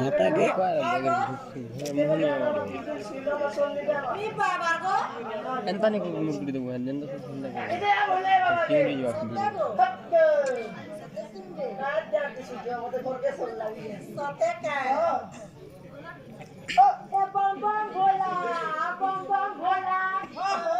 ಮಾತಾಗಿ ಎಂತ ಮುಗ್ಬಿಡಿದವು ಹನ್ನೆಂದು Oh, bang bang bola, bang bang bola.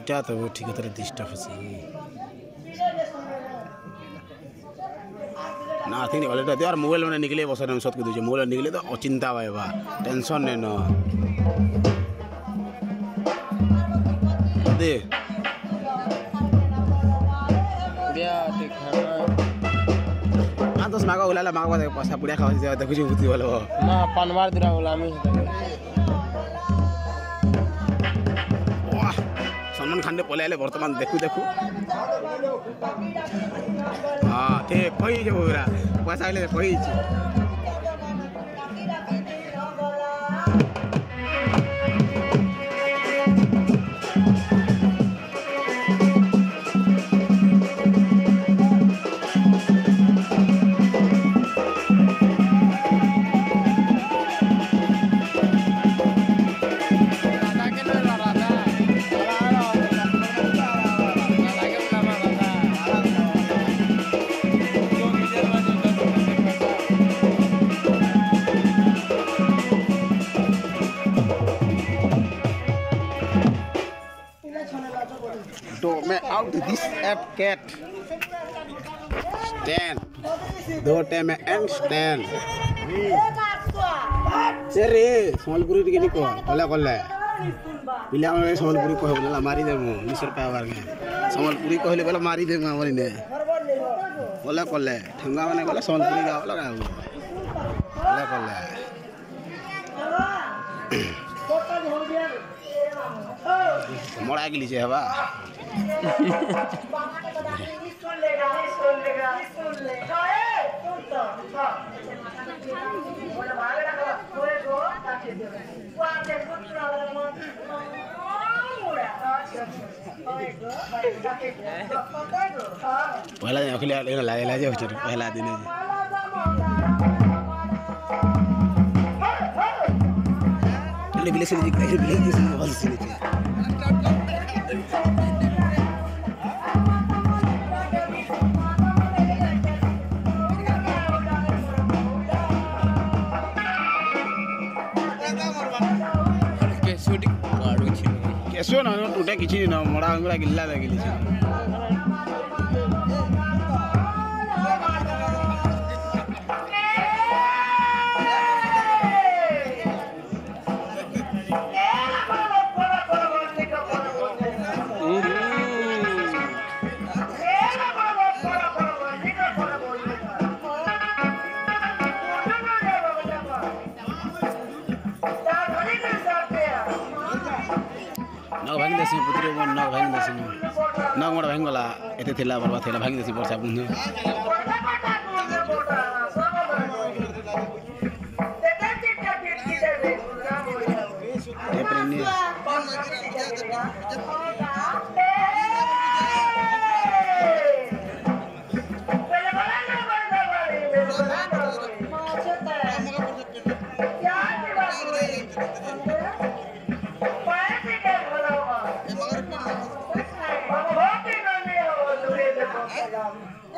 এটা তো ঠিক তার ডিস্টার্ব আছে না তিনি অলরেডি তো আর মোবাইল মানে নিকলে বসে আমি সত্যি দিচ্ছি মোবাইল নিকলে তো অচিন্তা পাইবা টেনশন নেই ন দে না তো মাগা ওলালে মাগা পয়সা পুড়িয়া খাওয়া দেখুছি বুঝি ভালো না পানবার দিলা ওলা আমি सलमान खान ने पले आले वर्तमान देखु देखु हाँ जो पूरा how did this app get? Stand. दो टाइम है एंड स्टैंड रे সমলপুরি টিকে নি কো কলে কলে পিলা আমার সমলপুরি কহে বলে মারি দেমু মিশর পাওয়ার গে সমলপুরি কহিলে বলে মারি দেমু আমার নে কলে কলে ঠেঙ্গা মানে কলে সমলপুরি গাও লাগা কলে কলে মরা গেলিছে হবা पहिला अखिले लागेला चाहिँ होस्टेल पहिला दिन चाहिँ। बिलेसिनी बिलेसिनी sio na watu utaki ନ na mwanangu lakini lala भागिँदैछु पुत्री नग भागिँदैछु नगबाट भाङ्गोला यति थिला बर्बा थिएन भागिँदैछु वर्षा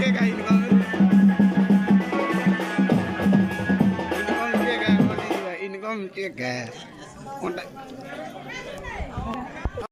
cái cây nó con kia kìa con đi về